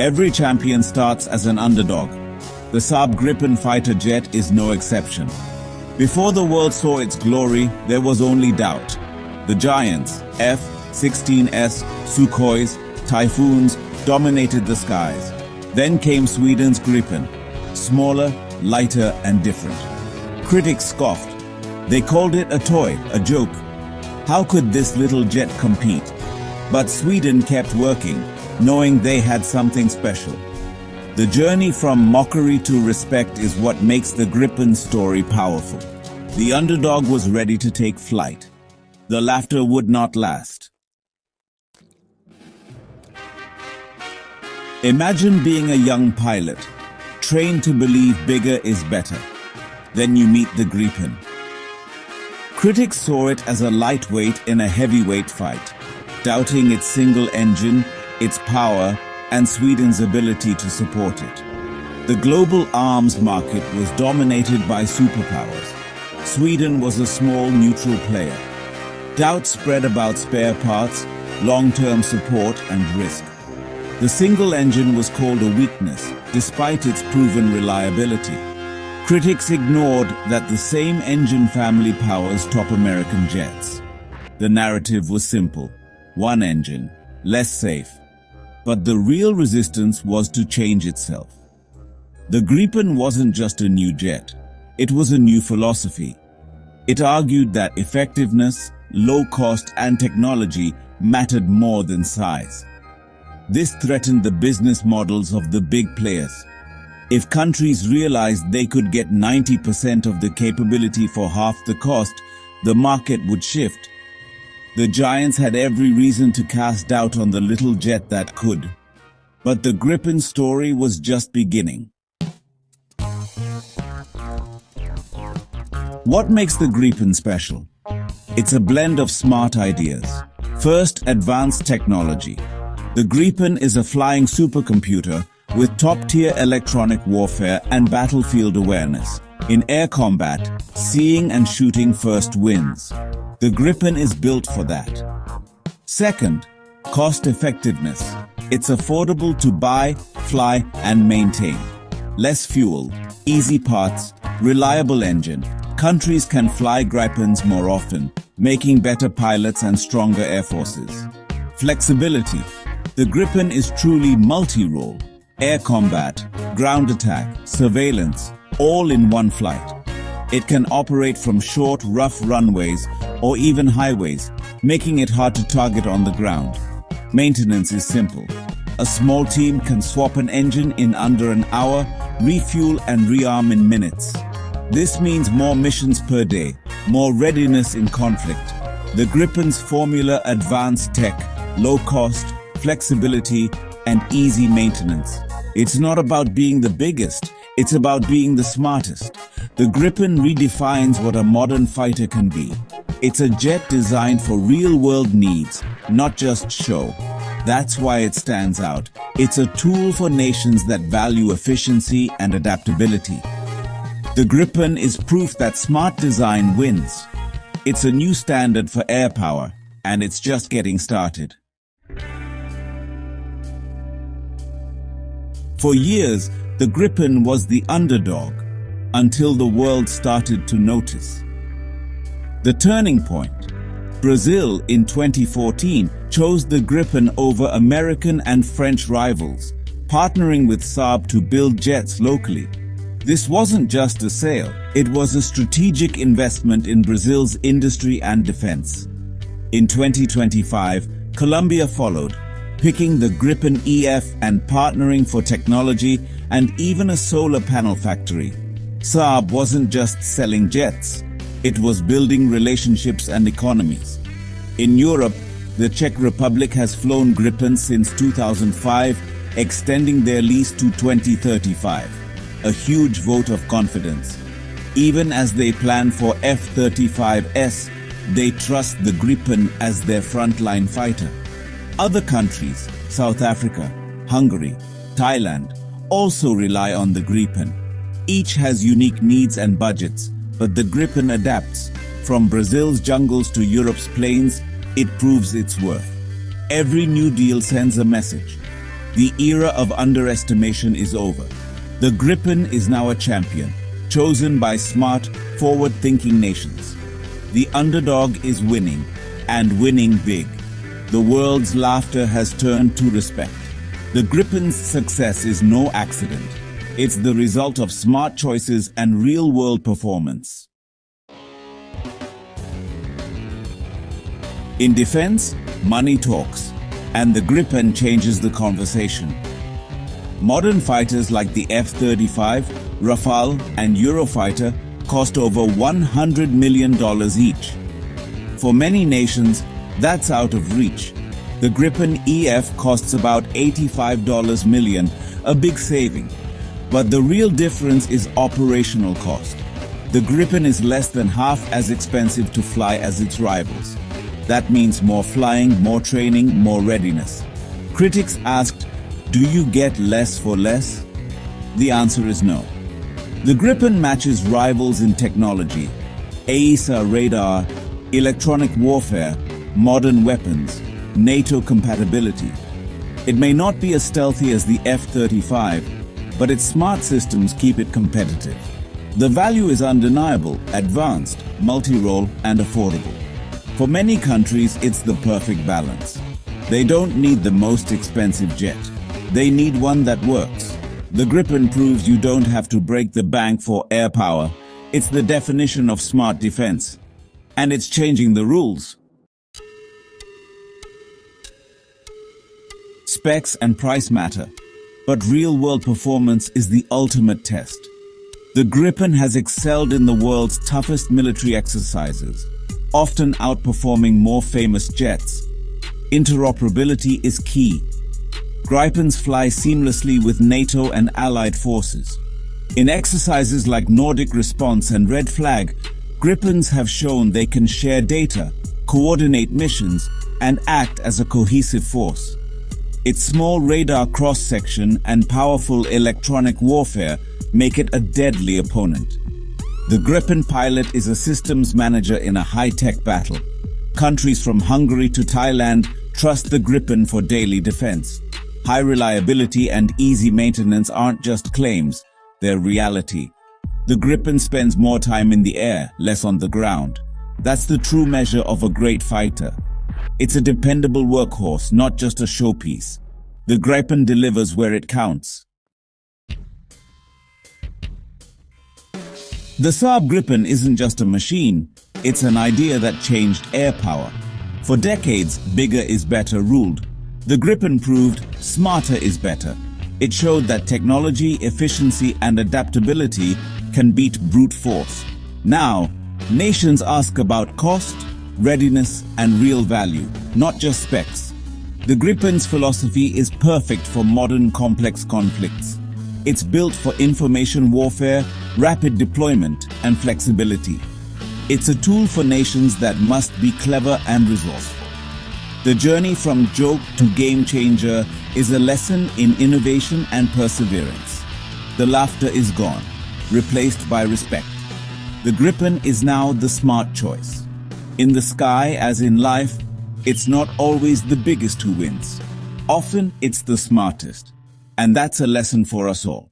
Every champion starts as an underdog. The Saab Gripen fighter jet is no exception. Before the world saw its glory, there was only doubt. The giants, F-16S, Sukhois, Typhoons, dominated the skies. Then came Sweden's Gripen, smaller, lighter and different. Critics scoffed. They called it a toy, a joke. How could this little jet compete? But Sweden kept working, knowing they had something special. The journey from mockery to respect is what makes the Gripen story powerful. The underdog was ready to take flight. The laughter would not last. Imagine being a young pilot, trained to believe bigger is better. Then you meet the Gripen. Critics saw it as a lightweight in a heavyweight fight, doubting its single engine, its power, and Sweden's ability to support it. The global arms market was dominated by superpowers. Sweden was a small neutral player. Doubt spread about spare parts, long-term support and risk. The single engine was called a weakness, despite its proven reliability. Critics ignored that the same engine family powers top American jets. The narrative was simple. One engine, less safe. But the real resistance was to change itself. The Gripen wasn't just a new jet. It was a new philosophy. It argued that effectiveness, low cost and technology mattered more than size. This threatened the business models of the big players. If countries realized they could get 90% of the capability for half the cost, the market would shift. The giants had every reason to cast doubt on the little jet that could. But the Gripen story was just beginning. What makes the Gripen special? It's a blend of smart ideas. First, advanced technology. The Gripen is a flying supercomputer with top-tier electronic warfare and battlefield awareness. In air combat, seeing and shooting first wins. The Gripen is built for that. Second, cost effectiveness. It's affordable to buy, fly and maintain. Less fuel, easy parts, reliable engine. Countries can fly Gripens more often, making better pilots and stronger air forces. Flexibility. The Gripen is truly multi-role. Air combat, ground attack, surveillance, all in one flight. It can operate from short, rough runways or even highways, making it hard to target on the ground. Maintenance is simple. A small team can swap an engine in under an hour, refuel and rearm in minutes. This means more missions per day, more readiness in conflict. The Gripen's formula advanced tech, low cost, flexibility, and easy maintenance. It's not about being the biggest, it's about being the smartest. The Gripen redefines what a modern fighter can be. It's a jet designed for real-world needs, not just show. That's why it stands out. It's a tool for nations that value efficiency and adaptability. The Gripen is proof that smart design wins. It's a new standard for air power, and it's just getting started. For years, the Gripen was the underdog until the world started to notice. The turning point. Brazil in 2014 chose the Gripen over American and French rivals, partnering with Saab to build jets locally. This wasn't just a sale, it was a strategic investment in Brazil's industry and defense. In 2025, Colombia followed, picking the Gripen EF and partnering for technology and even a solar panel factory. Saab wasn't just selling jets, it was building relationships and economies. In Europe, the Czech Republic has flown Gripen since 2005, extending their lease to 2035, a huge vote of confidence. Even as they plan for F-35S, they trust the Gripen as their frontline fighter. Other countries, South Africa, Hungary, Thailand, also rely on the Gripen. Each has unique needs and budgets, but the Gripen adapts. From Brazil's jungles to Europe's plains, it proves its worth. Every new deal sends a message. The era of underestimation is over. The Gripen is now a champion, chosen by smart, forward-thinking nations. The underdog is winning, and winning big. The world's laughter has turned to respect. The Gripen's success is no accident. It's the result of smart choices and real-world performance. In defense, money talks, and the Gripen changes the conversation. Modern fighters like the F-35, Rafale and Eurofighter cost over $100 million each. For many nations, that's out of reach. The Gripen EF costs about $85 million, a big saving. But the real difference is operational cost. The Gripen is less than half as expensive to fly as its rivals. That means more flying, more training, more readiness. Critics asked, do you get less for less? The answer is no. The Gripen matches rivals in technology, AESA radar, electronic warfare, modern weapons, NATO compatibility. It may not be as stealthy as the F-35, but its smart systems keep it competitive. The value is undeniable, advanced, multi-role and affordable. For many countries, it's the perfect balance. They don't need the most expensive jet. They need one that works. The Gripen proves you don't have to break the bank for air power. It's the definition of smart defense. And it's changing the rules. Specs and price matter, but real-world performance is the ultimate test. The Gripen has excelled in the world's toughest military exercises often outperforming more famous jets. Interoperability is key. Gripens fly seamlessly with NATO and allied forces. In exercises like Nordic Response and Red Flag, Gripens have shown they can share data, coordinate missions, and act as a cohesive force. Its small radar cross-section and powerful electronic warfare make it a deadly opponent. The Gripen pilot is a systems manager in a high-tech battle. Countries from Hungary to Thailand trust the Gripen for daily defense. High reliability and easy maintenance aren't just claims, they're reality. The Gripen spends more time in the air, less on the ground. That's the true measure of a great fighter. It's a dependable workhorse, not just a showpiece. The Gripen delivers where it counts. The Saab Gripen isn't just a machine, it's an idea that changed air power. For decades, bigger is better ruled. The Gripen proved smarter is better. It showed that technology, efficiency and adaptability can beat brute force. Now, nations ask about cost, readiness and real value, not just specs. The Gripen's philosophy is perfect for modern complex conflicts. It's built for information warfare, rapid deployment, and flexibility. It's a tool for nations that must be clever and resourceful. The journey from joke to game changer is a lesson in innovation and perseverance. The laughter is gone, replaced by respect. The Gripen is now the smart choice. In the sky, as in life, it's not always the biggest who wins. Often it's the smartest. And that's a lesson for us all.